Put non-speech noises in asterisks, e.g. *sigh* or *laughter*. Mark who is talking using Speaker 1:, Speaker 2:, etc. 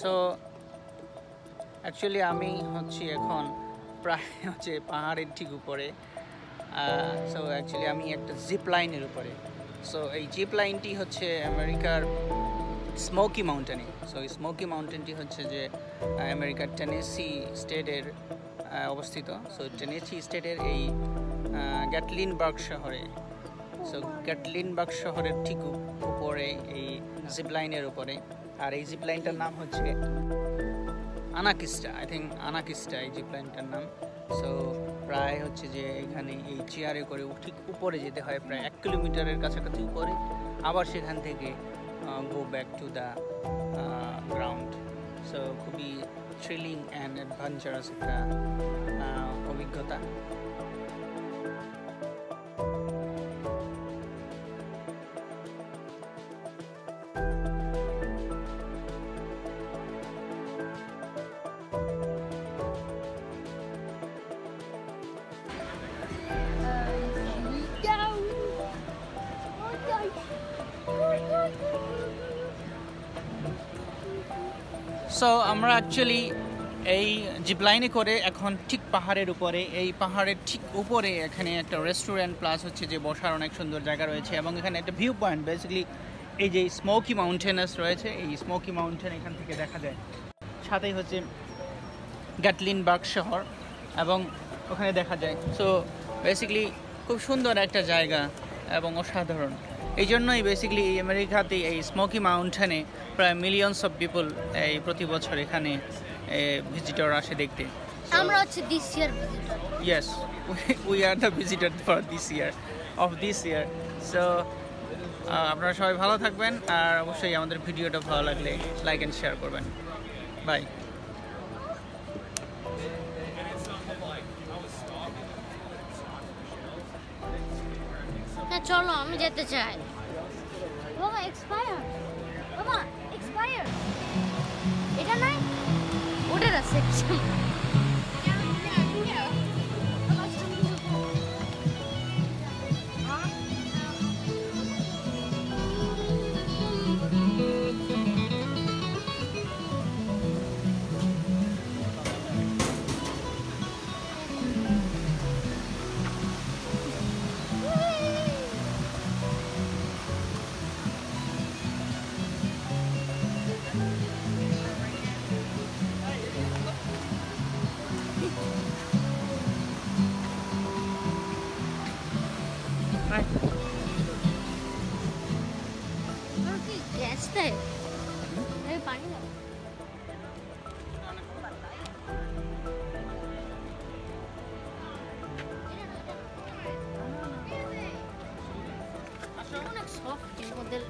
Speaker 1: So actually আমি হচ্ছি এখন প্রায় *laughs* হচ্ছে পাহাড়ের ঠিক উপরে সো অ্যাকচুয়ালি আমি একটা জিপ লাইনের উপরে। সো এই জিপ লাইনটি হচ্ছে আমেরিকার স্মোকি মাউন্টেনে সো এই স্মোকি মাউন্টেনটি হচ্ছে যে আমেরিকার টেনেসি স্টেটের অবস্থিত। সো টেনেসি স্টেটের এই গ্যাটলিন গ্যাটলিনবার্গ শহরে। সো গ্যাটলিন গ্যাটলিনবার্গ শহরের ঠিক উপ- উপরে এই জিপ লাইনের উপরে। আর এই জিপ লাইনটার নাম হচ্ছে আনাকিস্টা আই থিঙ্ক আনাকিস্টা এই জিপ লাইনটার নাম। সো প্রায় হচ্ছে যে এখানে এই চেয়ারে করে ঠিক উপরে যেতে হয়, প্রায় এক কিলোমিটারের কাছাকাছি উপরে। আবার সেখান থেকে go back to the ground so খুবই থ্রিলিং অ্যান্ড অ্যাডভেঞ্চারাস একটা অভিজ্ঞতা। সো আমরা অ্যাকচুয়ালি এই জিপ লাইনে করে এখন ঠিক পাহাড়ের উপরে, এই পাহাড়ের ঠিক উপরে এখানে একটা রেস্টুরেন্ট প্লাস হচ্ছে যে বসার অনেক সুন্দর জায়গা রয়েছে এবং এখানে একটা ভিউ পয়েন্ট বেসিক্যালি এই যে স্মোকি মাউন্টেনাস রয়েছে, এই স্মোকি মাউন্টেন এখান থেকে দেখা যায়। সাথেই হচ্ছে গ্যাটলিনবার্গ শহর এবং ওখানে দেখা যায়। সো বেসিক্যালি খুব সুন্দর একটা জায়গা এবং অসাধারণ। এই জন্যই বেসিক্যালি এই আমেরিকাতে এই স্মোকি মাউন্টেনে প্রায় মিলিয়নস অফ পিপল এই প্রতি বছর এখানে ভিজিটর আসে দেখতে।
Speaker 2: আমরা হচ্ছে this year visitor
Speaker 1: yes we are the visitor for this year of this year so আপনারা সবাই ভালো থাকবেন আর অবশ্যই আমাদের ভিডিওটা ভালো লাগলে লাইক অ্যান্ড শেয়ার করবেন। বাই
Speaker 2: চলো আমি যেতে চাই। বাবা এক্সপায়ার বাবা えらゃない？俺らセクション sok model.